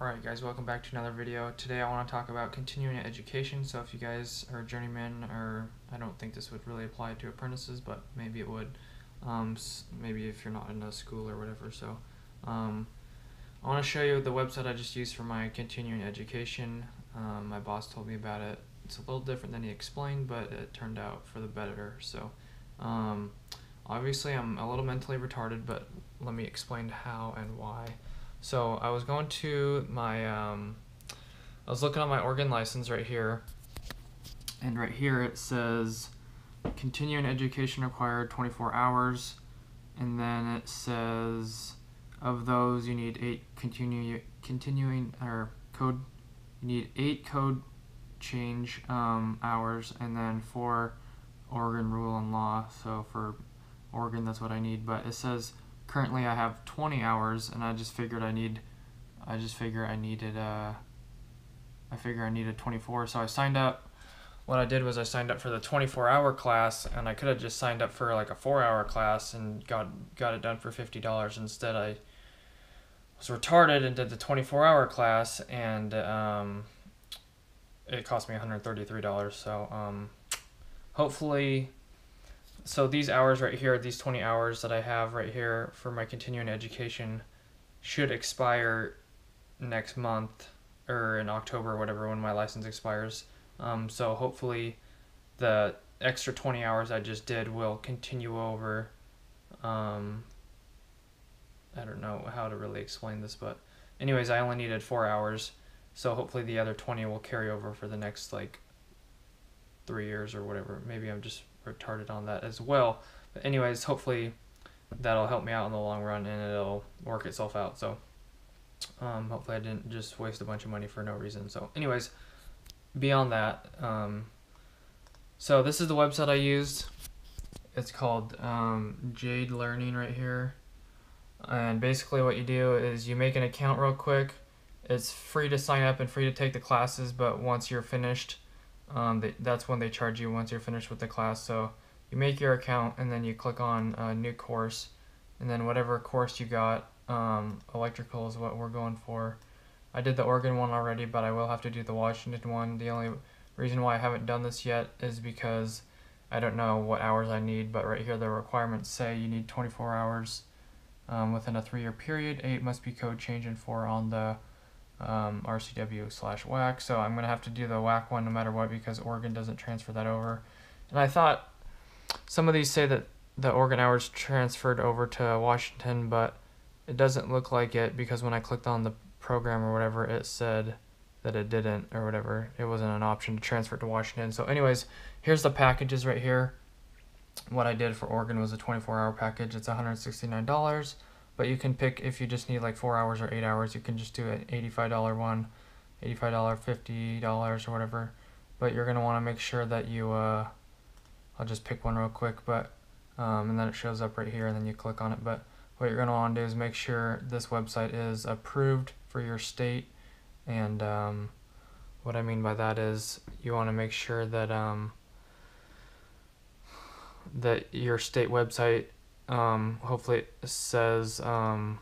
Alright guys, welcome back to another video. Today I want to talk about continuing education, so if you guys are journeymen, or I don't think this would really apply to apprentices, but maybe it would, um, maybe if you're not in a school or whatever, so um, I want to show you the website I just used for my continuing education. Um, my boss told me about it. It's a little different than he explained, but it turned out for the better, so um, obviously I'm a little mentally retarded, but let me explain how and why. So I was going to my, um, I was looking on my Oregon license right here, and right here it says continuing education required 24 hours, and then it says of those you need eight continue continuing or code, you need eight code change um, hours, and then four Oregon rule and law. So for Oregon, that's what I need, but it says currently I have 20 hours and I just figured I need I just figure I needed uh I figure I needed 24 so I signed up. What I did was I signed up for the 24 hour class and I could have just signed up for like a 4 hour class and got got it done for $50 instead I was retarded and did the 24 hour class and um, it cost me $133 so um, hopefully so these hours right here, these 20 hours that I have right here for my continuing education should expire next month or in October or whatever when my license expires. Um, so hopefully the extra 20 hours I just did will continue over. Um, I don't know how to really explain this, but anyways, I only needed four hours. So hopefully the other 20 will carry over for the next like three years or whatever. Maybe I'm just retarded on that as well. But anyways, hopefully that'll help me out in the long run and it'll work itself out. So um, hopefully I didn't just waste a bunch of money for no reason. So anyways, beyond that, um, so this is the website I used. It's called um, Jade Learning right here. And basically what you do is you make an account real quick. It's free to sign up and free to take the classes, but once you're finished, um, they, that's when they charge you once you're finished with the class. So you make your account and then you click on a new course, and then whatever course you got, um, electrical is what we're going for. I did the Oregon one already, but I will have to do the Washington one. The only reason why I haven't done this yet is because I don't know what hours I need, but right here the requirements say you need 24 hours um, within a three-year period. Eight must be code change and four on the um, RCW slash WAC. So I'm going to have to do the WAC one no matter what because Oregon doesn't transfer that over. And I thought some of these say that the Oregon hours transferred over to Washington, but it doesn't look like it because when I clicked on the program or whatever, it said that it didn't or whatever. It wasn't an option to transfer to Washington. So anyways, here's the packages right here. What I did for Oregon was a 24 hour package. It's $169 but you can pick if you just need like four hours or eight hours you can just do an $85 one $85 $50 or whatever. But you're gonna want to make sure that you uh, I'll just pick one real quick but um, and then it shows up right here and then you click on it. But what you're gonna want to do is make sure this website is approved for your state. And um, what I mean by that is you want to make sure that um, that your state website um, hopefully it says um,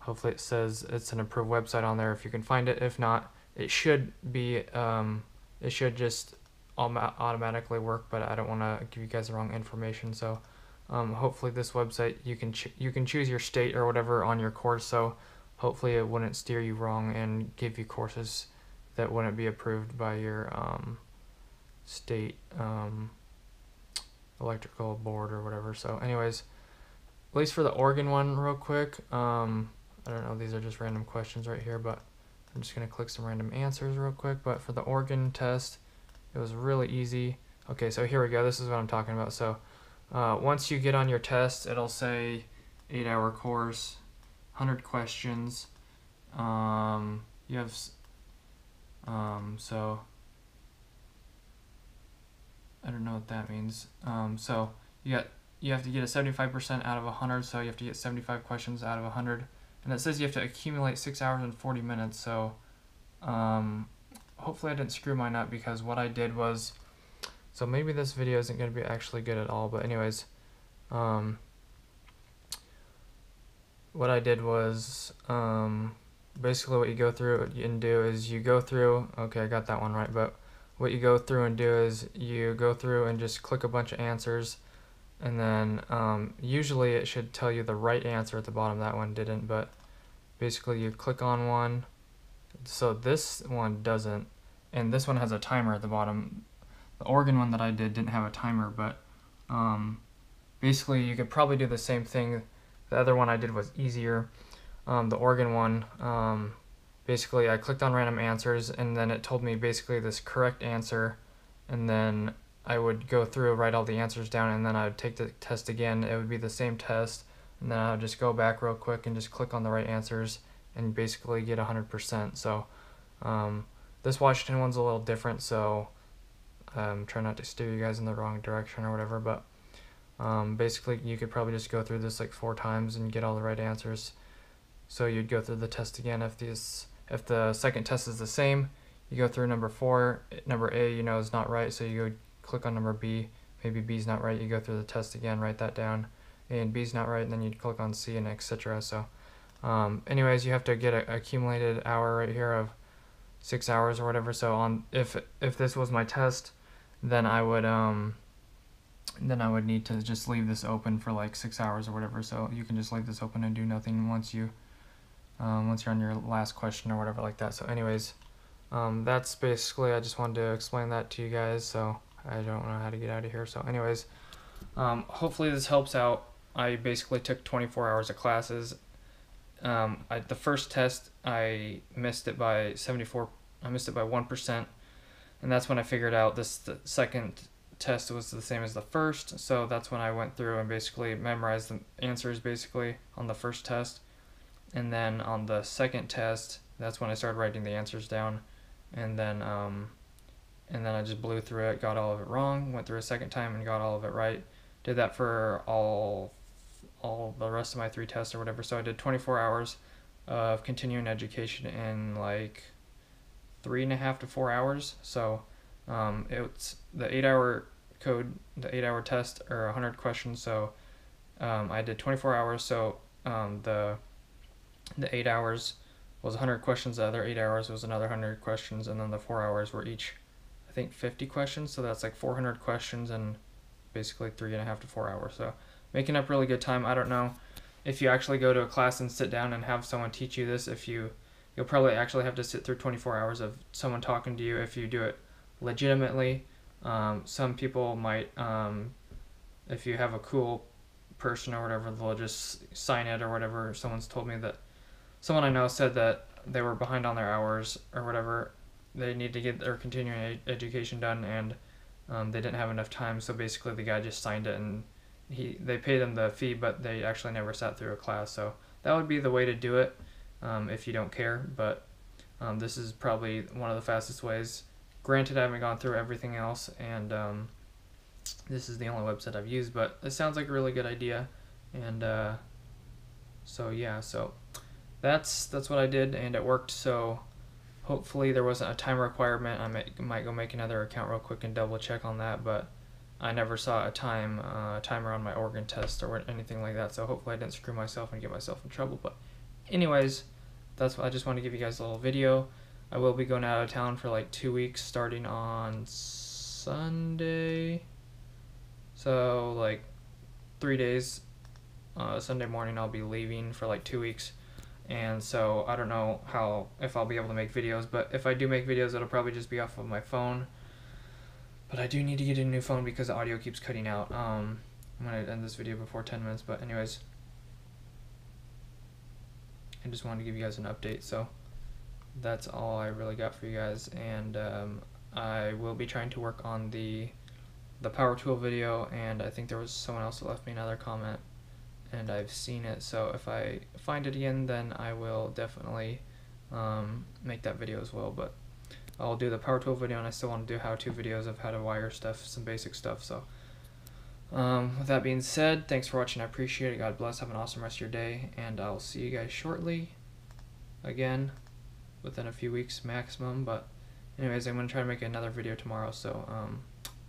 hopefully it says it's an approved website on there if you can find it. If not it should be um, it should just automatically work but I don't want to give you guys the wrong information. So um, hopefully this website you can you can choose your state or whatever on your course. So hopefully it wouldn't steer you wrong and give you courses that wouldn't be approved by your um, state um, electrical board or whatever. So anyways at least for the Oregon one real quick, um, I don't know, these are just random questions right here, but I'm just going to click some random answers real quick. But for the Oregon test, it was really easy. Okay, so here we go. This is what I'm talking about. So uh, once you get on your test, it'll say 8-hour course, 100 questions. Um, you have, um, so, I don't know what that means. Um, so you got you have to get a 75% out of 100, so you have to get 75 questions out of 100. And it says you have to accumulate 6 hours and 40 minutes, so um, hopefully I didn't screw mine up because what I did was, so maybe this video isn't going to be actually good at all, but anyways, um, what I did was, um, basically what you go through and do is you go through okay I got that one right but what you go through and do is you go through and just click a bunch of answers and then um, usually it should tell you the right answer at the bottom. That one didn't but basically you click on one. So this one doesn't and this one has a timer at the bottom. The Oregon one that I did didn't have a timer but um, basically you could probably do the same thing. The other one I did was easier. Um, the Oregon one um, basically I clicked on random answers and then it told me basically this correct answer and then I would go through write all the answers down and then I would take the test again. It would be the same test and then I would just go back real quick and just click on the right answers and basically get 100% so um, this Washington one's a little different so um, try not to steer you guys in the wrong direction or whatever but um, basically you could probably just go through this like four times and get all the right answers. So you'd go through the test again if these if the second test is the same, you go through number four. Number A, you know, is not right, so you go click on number B. Maybe B is not right. You go through the test again, write that down. A and B is not right, and then you click on C and etc. So, um, anyways, you have to get an accumulated hour right here of six hours or whatever. So on if if this was my test, then I would um then I would need to just leave this open for like six hours or whatever. So you can just leave this open and do nothing once you um, once you're on your last question or whatever like that. So anyways, um, that's basically, I just wanted to explain that to you guys, so I don't know how to get out of here. So anyways, um, hopefully this helps out. I basically took 24 hours of classes. Um, I, the first test, I missed it by 74, I missed it by 1%, and that's when I figured out this the second test was the same as the first, so that's when I went through and basically memorized the answers basically on the first test and then on the second test that's when I started writing the answers down and then um, and then I just blew through it got all of it wrong went through a second time and got all of it right. Did that for all all the rest of my three tests or whatever. So I did 24 hours of continuing education in like three and a half to four hours. So um, it's the eight hour code the eight hour test or 100 questions. So um, I did 24 hours. So um, the the eight hours was 100 questions. The other eight hours was another 100 questions, and then the four hours were each, I think, 50 questions. So that's like 400 questions in basically three and a half to four hours. So making up really good time. I don't know if you actually go to a class and sit down and have someone teach you this. If you, you'll probably actually have to sit through 24 hours of someone talking to you if you do it legitimately. Um, some people might, um, if you have a cool person or whatever, they'll just sign it or whatever. Someone's told me that someone I know said that they were behind on their hours or whatever. They need to get their continuing education done, and um, they didn't have enough time. So basically, the guy just signed it, and he they paid them the fee, but they actually never sat through a class. So that would be the way to do it um, if you don't care. But um, this is probably one of the fastest ways. Granted, I haven't gone through everything else, and um, this is the only website I've used, but it sounds like a really good idea. And uh, so yeah, so that's that's what I did and it worked so hopefully there wasn't a time requirement. I might, might go make another account real quick and double check on that but I never saw a time uh, timer on my Oregon test or anything like that. So hopefully I didn't screw myself and get myself in trouble. But anyways that's what I just want to give you guys a little video. I will be going out of town for like two weeks starting on Sunday. So like three days uh, Sunday morning I'll be leaving for like two weeks and so I don't know how if I'll be able to make videos but if I do make videos it'll probably just be off of my phone. But I do need to get a new phone because the audio keeps cutting out um, I'm gonna end this video before 10 minutes but anyways. I just wanted to give you guys an update so that's all I really got for you guys and um, I will be trying to work on the the power tool video and I think there was someone else that left me another comment and I've seen it so if I find it again then I will definitely um, make that video as well but I'll do the power tool video and I still want to do how-to videos of how to wire stuff some basic stuff so um, with that being said thanks for watching I appreciate it God bless have an awesome rest of your day and I'll see you guys shortly again within a few weeks maximum but anyways I'm gonna try to make another video tomorrow so um,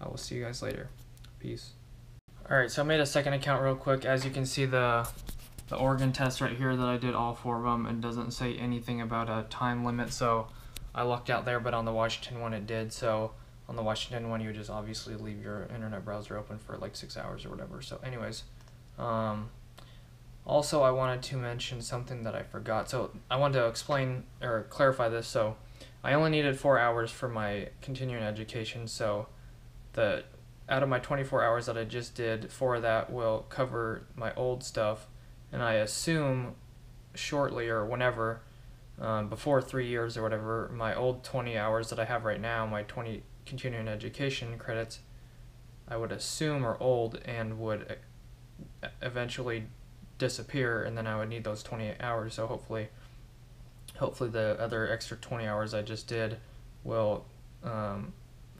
I will see you guys later. Peace Alright, so I made a second account real quick. As you can see, the the Oregon test right here that I did all four of them and doesn't say anything about a time limit. So I lucked out there, but on the Washington one it did. So on the Washington one, you just obviously leave your internet browser open for like six hours or whatever. So, anyways, um, also I wanted to mention something that I forgot. So I wanted to explain or clarify this. So I only needed four hours for my continuing education. So the out of my 24 hours that I just did, four of that will cover my old stuff, and I assume shortly or whenever, um, before three years or whatever, my old 20 hours that I have right now, my 20 continuing education credits, I would assume are old and would eventually disappear, and then I would need those 20 hours. So hopefully, hopefully the other extra 20 hours I just did will um,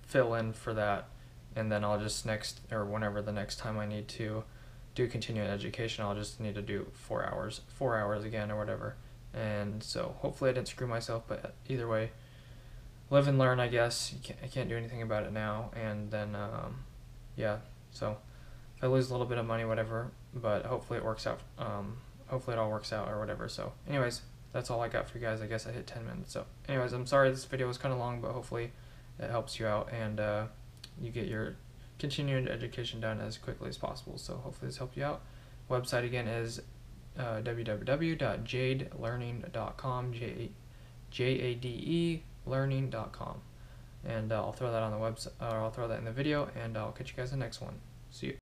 fill in for that, and then I'll just next or whenever the next time I need to do continuing education, I'll just need to do four hours, four hours again or whatever. And so hopefully I didn't screw myself, but either way live and learn, I guess. You can't, I can't do anything about it now. And then, um, yeah, so if I lose a little bit of money, whatever, but hopefully it works out. Um, hopefully it all works out or whatever. So, anyways, that's all I got for you guys. I guess I hit 10 minutes. So, anyways, I'm sorry this video was kind of long, but hopefully it helps you out and uh, you get your continuing education done as quickly as possible. So, hopefully this helped you out. Website again is uh, www.jadelearning.com. J A D E learning.com. And uh, I'll throw that on the website, or I'll throw that in the video, and I'll catch you guys in the next one. See you.